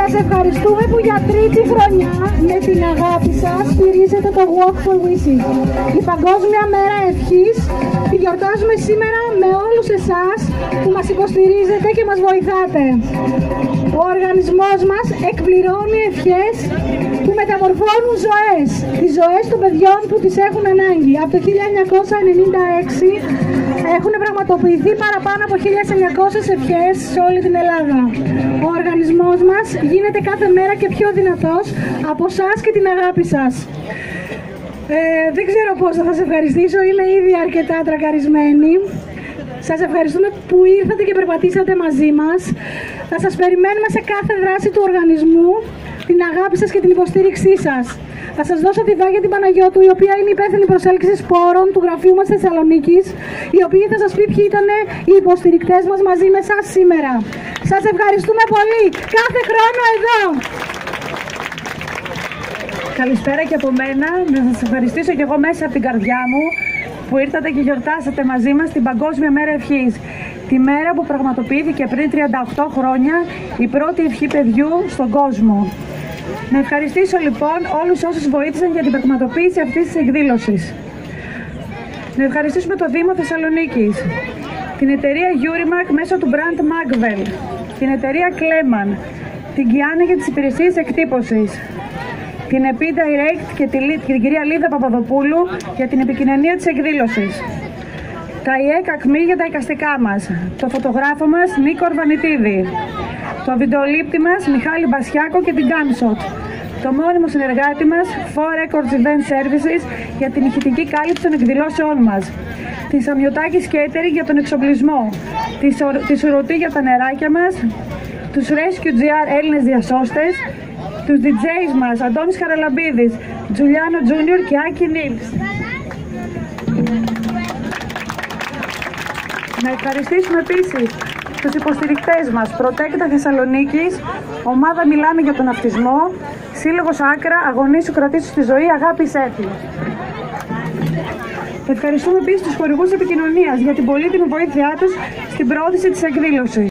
Σας ευχαριστούμε που για τρίτη χρονιά με την αγάπη σας στηρίζετε το Walk for Wishes. Η Παγκόσμια Μέρα Ευχής τη γιορτάζουμε σήμερα με όλους εσάς που μας υποστηρίζετε και μας βοηθάτε. Ο οργανισμός μας εκπληρώνει ευχές που μεταμορφώνουν ζωές. Τις ζωές των παιδιών που τις έχουν ανάγκη. Από το 1996 έχουν πραγματοποιηθεί παραπάνω από 1900 ευχές σε όλη την Ελλάδα. Ο οργανισμός μας γίνεται κάθε μέρα και πιο δυνατός από εσά και την αγάπη σας. Ε, δεν ξέρω πώς θα σας ευχαριστήσω, είμαι ήδη αρκετά τρακαρισμένη. Σας ευχαριστούμε που ήρθατε και περπατήσατε μαζί μας. Θα σας περιμένουμε σε κάθε δράση του οργανισμού, την αγάπη σας και την υποστήριξή σας. Θα σας δώσω τη Βάγια την Παναγιώτου, η οποία είναι υπεύθυνη προσέλκυσης σπόρων του γραφείου μας Θεσσαλονίκης, η οποία θα σας πει ποιοι ήταν οι υποστηρικτές μας μαζί με εσάς σήμερα. Σας ευχαριστούμε πολύ. Κάθε χρόνο εδώ. Καλησπέρα και από μένα. Να σας ευχαριστήσω και εγώ μέσα από την καρδιά μου που ήρθατε και γιορτάσατε μαζί μας την Παγκόσμια Μέρα Ευχής. Τη μέρα που πραγματοποιήθηκε πριν 38 χρόνια η πρώτη ευχή παιδιού στον κόσμο. Να ευχαριστήσω λοιπόν όλους όσους βοήθησαν για την πραγματοποίηση αυτής της εκδήλωσης. Να ευχαριστήσουμε το Δήμο Θεσσαλονίκης, την εταιρεία Eurimac μέσω του brand Magvel, την εταιρεία Kleman, την Κιάννη για τις υπηρεσίες εκτύπωσης, την ΕΠΗ Direct και την κυρία Λίδα Παπαδοπούλου για την επικοινωνία της εκδήλωσης. Τα ΙΕΚ ΑΚΜΗ για τα εικαστικά μας, το φωτογράφο μας Νίκο Ορβανιτίδη, το βιντεολήπτη μας Μιχάλη Μπασιάκο και την Gunshot, το μόνιμο συνεργάτη μας 4 Records Event Services για την ηχητική κάλυψη των εκδηλώσεών μας, τη Σαμιωτάκη Catering για τον εξοπλισμό, τη Σουρωτή για τα νεράκια μας, τους Rescue GR Έλληνες διασώστες, τους DJs μας, Αντώνης Χαραλαμπίδης, Τζουλιάνο Τζούνιορ και Άκη Νίλς. Να ευχαριστήσουμε επίσης τους υποστηρικτές μας, Προτέκτα Θεσσαλονίκης, Ομάδα Μιλάμε για τον Αυτισμό, Σύλλογος Άκρα, Αγωνίσου Κρατήσου στη Ζωή, Αγάπη Σέφη. Ευχαριστούμε επίσης τους χορηγούς επικοινωνίας για την πολύτιμη βοήθειά τους στην πρόθεση της εκδήλωσης.